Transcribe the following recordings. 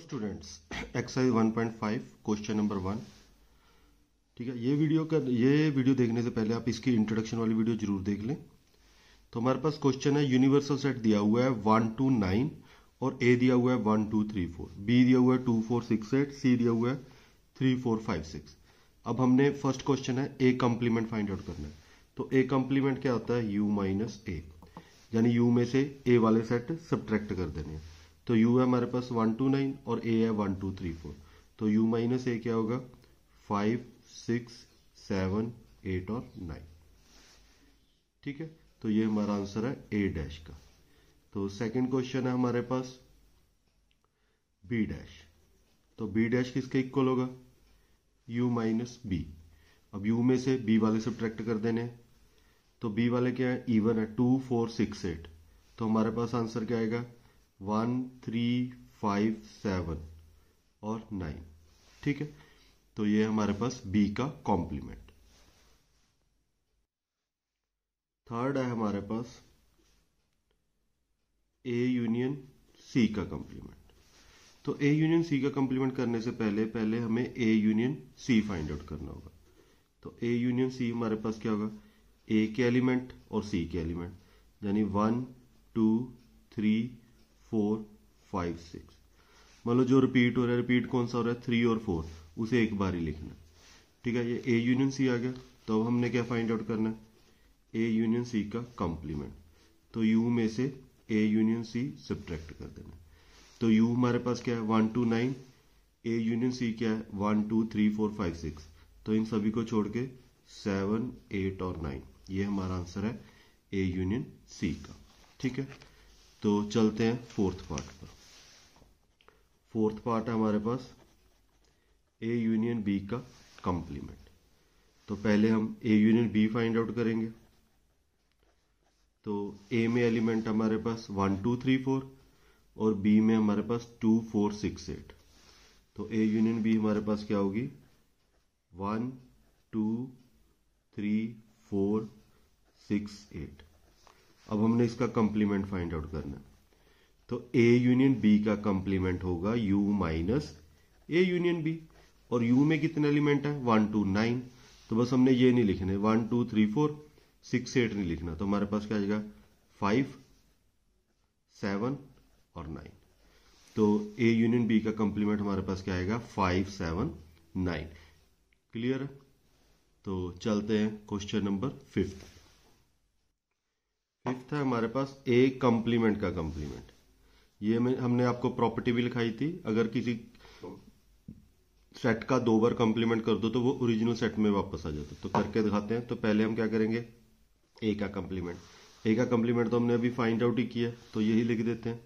Students exercise 1.5 question number one ठीक है, ये वीडियो कर ये वीडियो देखने से पहले आप इसकी इंट्रोडक्शन वाली वीडियो ज़रूर देख लें। तो हमारे पास क्वेश्चन है यूनिवर्सल सेट दिया हुआ है वन टू नाइन और ए दिया हुआ है one two three four B दिया हुआ है two four six eight C दिया हुआ है थ्री फोर फाइव सिक्स अब हमने फ़र्स्ट क्वेश्चन है ए कम्प्लीमेंट फाइंड आउट करना है। तो ए कम्प्लीमेंट क्या होता है? यू माइनस ए यानी यू में से ए वाले सेट सब्ट्रैक्ट कर देने हैं। तो u है हमारे पास वन टू नाइन और a है वन टू थ्री फोर तो u माइनस ए क्या होगा? फाइव सिक्स सेवन एट और नाइन ठीक है? तो ये हमारा आंसर है ए डैश का। तो सेकंड क्वेश्चन है हमारे पास बी डैश तो बी डैश किसके इक्वल होगा? u माइनस बी अब u में से b वाले सब्ट्रैक्ट कर देने। तो b वाले क्या है? इवन है टू फोर सिक्स एट तो हमारे पास आंसर क्या आएगा? वन थ्री फाइव सेवन और नाइन। ठीक है? तो ये हमारे पास बी का कॉम्प्लीमेंट थर्ड है हमारे पास ए यूनियन सी का कॉम्प्लीमेंट तो ए यूनियन सी का कॉम्प्लीमेंट करने से पहले पहले हमें A union C find out करना होगा। तो ए यूनियन सी हमारे पास क्या होगा? ए के एलिमेंट और सी के एलिमेंट यानी one, two, three four five six मान लो जो रिपीट हो रहा है रिपीट कौन सा हो रहा है? थ्री और फोर उसे एक बार ही लिखना ठीक है, ये ए यूनियन सी आ गया। तो अब हमने क्या फाइंड आउट करना है? ए यूनियन सी का कॉम्प्लीमेंट तो यू में से ए यूनियन सी सब्ट्रैक्ट कर देना तो यू हमारे पास क्या है? One two nine A union C क्या है? One two three four five six तो इन सभी को छोड़ के सेवन एट और नाइन ये हमारा आंसर है ए यूनियन सी का। ठीक है? तो चलते हैं फोर्थ पार्ट पर। फोर्थ पार्ट है हमारे पास ए यूनियन बी का कंप्लीमेंट तो पहले हम A union B find out करेंगे। तो ए में एलिमेंट हमारे पास वन टू थ्री फोर और बी में हमारे पास टू फोर सिक्स एट तो ए यूनियन बी हमारे पास क्या होगी? One two three four six eight अब हमने इसका कंप्लीमेंट फाइंड आउट करना है। तो ए यूनियन बी का कंप्लीमेंट होगा U minus A union B और यू में कितने एलिमेंट है? वन टू नाइन तो बस हमने ये नहीं लिखने। One two three four six eight नहीं लिखना। तो हमारे पास क्या आ जाएगा? फाइव सेवन और नाइन तो ए यूनियन बी का कंप्लीमेंट हमारे पास क्या आएगा? फाइव सेवन नाइन क्लियर है? तो चलते हैं क्वेश्चन नंबर फिफ्थ फिफ्थ है हमारे पास ए कंप्लीमेंट का कंप्लीमेंट ये में, हमने आपको प्रॉपर्टी भी लिखाई थी, अगर किसी सेट का दो बार कंप्लीमेंट कर दो तो वो ओरिजिनल सेट में वापस आ जाता तो करके दिखाते हैं तो पहले हम क्या करेंगे? ए का कंप्लीमेंट ए का कंप्लीमेंट तो हमने अभी फाइंड आउट ही किया तो यही लिख देते हैं।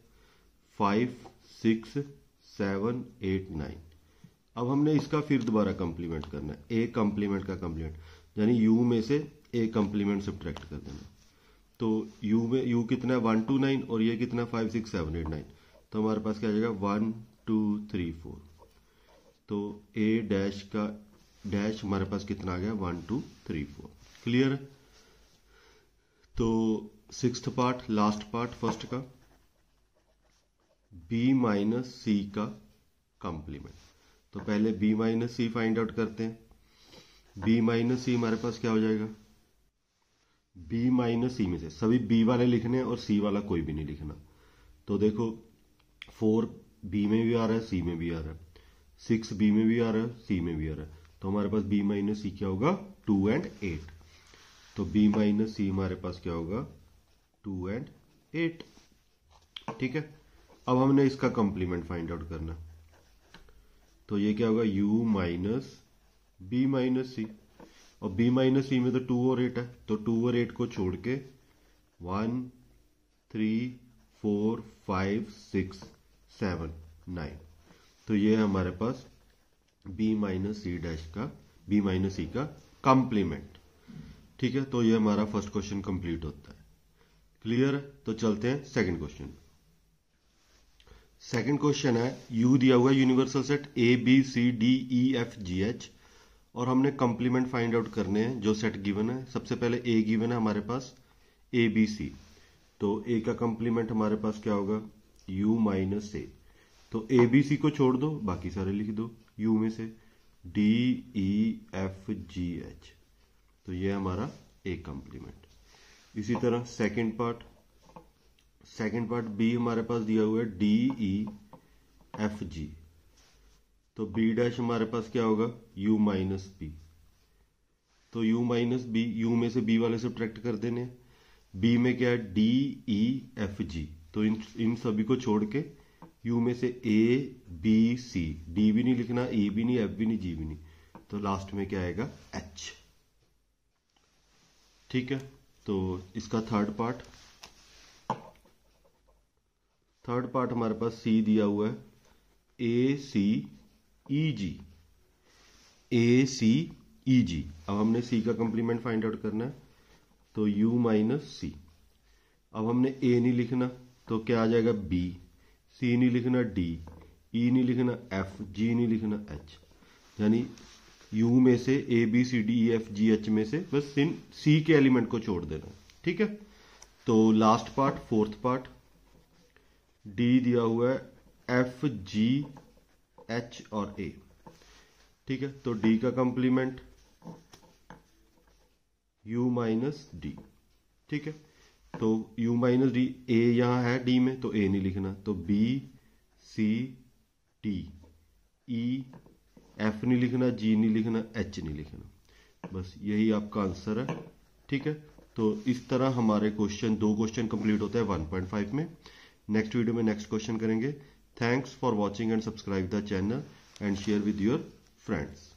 Five six seven eight nine अब हमने इसका फिर दोबारा कंप्लीमेंट करना है। ए कंप्लीमेंट का कंप्लीमेंट यानी यू में से ए कंप्लीमेंट सब्ट्रैक्ट कर देना। तो u में, u कितना है? वन टू नाइन और ये कितना five six seven eight nine तो हमारे पास क्या आ जाएगा? वन टू थ्री फोर तो a डैश का डैश हमारे पास कितना आ गया? One two three four clear तो six part last part first का. B माइनस सी का कॉम्प्लीमेंट तो पहले b minus C find out करते हैं. B माइनस सी हमारे पास क्या हो जाएगा? बी माइनस सी में से। सभी बी वाले लिखने और सी वाला कोई भी नहीं लिखना। तो देखो फोर बी में भी आ रहा है सी में भी आ रहा है। सिक्स बी में भी आ रहा है सी में भी आ रहा है। तो हमारे पास बी माइनस सी क्या होगा? टू एंड एट तो बी माइनस सी हमारे पास क्या होगा? टू एंड एट ठीक है? अब हमने इसका कंप्लीमेंट फाइंड आउट करना। तो ये क्या होगा? U minus B minus C और b माइनस सी में तो टू और एट है तो टू और एट को छोड़ के one three four five six seven nine तो ये हमारे पास b माइनस सी डैश का, b माइनस सी का कंप्लीमेंट ठीक है? तो ये हमारा फ़र्स्ट क्वेश्चन कंप्लीट होता है. क्लियर तो चलते हैं सेकंड क्वेश्चन सेकंड क्वेश्चन है यू दिया हुआ universal set A B C D E F G H और हमने कंप्लीमेंट फाइंड आउट करने हैं, जो सेट गिवन है। सबसे पहले ए गिवन है हमारे पास ए बी सी तो ए का कंप्लीमेंट हमारे पास क्या होगा? यू माइनस ए तो ए बी सी को छोड़ दो, बाकी सारे लिख दो यू में से। D E F G H तो ये हमारा ए कंप्लीमेंट इसी तरह second part second part B हमारे पास दिया हुआ है डी ई एफ़ जी तो बी डैश हमारे पास क्या होगा? U माइनस बी तो u माइनस बी यू में से b वाले से सब्ट्रैक्ट कर देने b में क्या है? डी ई एफ़ जी तो इन इन सभी को छोड़ के u में से a, b, c. D भी नहीं लिखना e भी नहीं, f भी नहीं, g भी नहीं। तो लास्ट में क्या आएगा? H. ठीक है? तो इसका थर्ड पार्ट थर्ड पार्ट हमारे पास सी दिया हुआ है। ए C E G A C E G अब हमने सी का कंप्लीमेंट फाइंड आउट करना है तो u माइनस सी अब हमने a नहीं लिखना तो क्या आ जाएगा b? C नहीं लिखना d. E नहीं लिखना f. G नहीं लिखना h. यानी u में से a, b, c, d e f, g, h में से बस इन c के एलिमेंट को छोड़ देना, ठीक है? तो last part fourth part d दिया हुआ है, f, g एच और ए ठीक है? तो डी का कंप्लीमेंट u माइनस डी ठीक है? तो u माइनस डी ए यहाँ है डी में तो ए नहीं लिखना। तो B C T E F नहीं लिखना जी नहीं लिखना एच नहीं लिखना। बस यही आपका आंसर है। ठीक है? तो इस तरह हमारे क्वेश्चन दो क्वेश्चन कंप्लीट होते हैं 1.5 में। नेक्स्ट वीडियो में नेक्स्ट क्वेश्चन करेंगे। Thanks for watching and subscribe the channel and share with your friends.